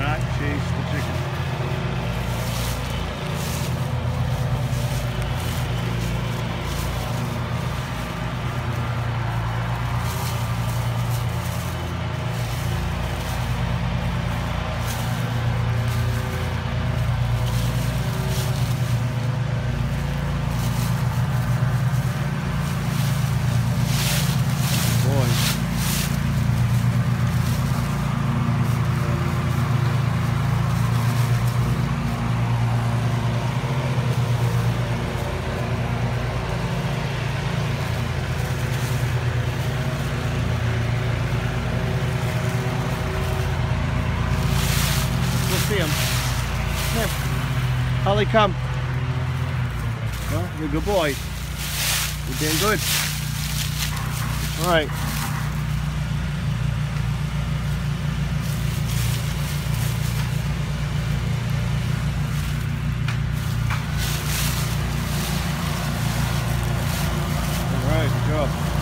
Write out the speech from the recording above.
not chase the chicken. him. Here. Holly, come. Well, you're a good boy. You're doing good. All right. All right, good job.